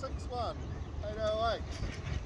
6 1 808.